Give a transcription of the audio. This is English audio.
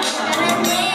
Have a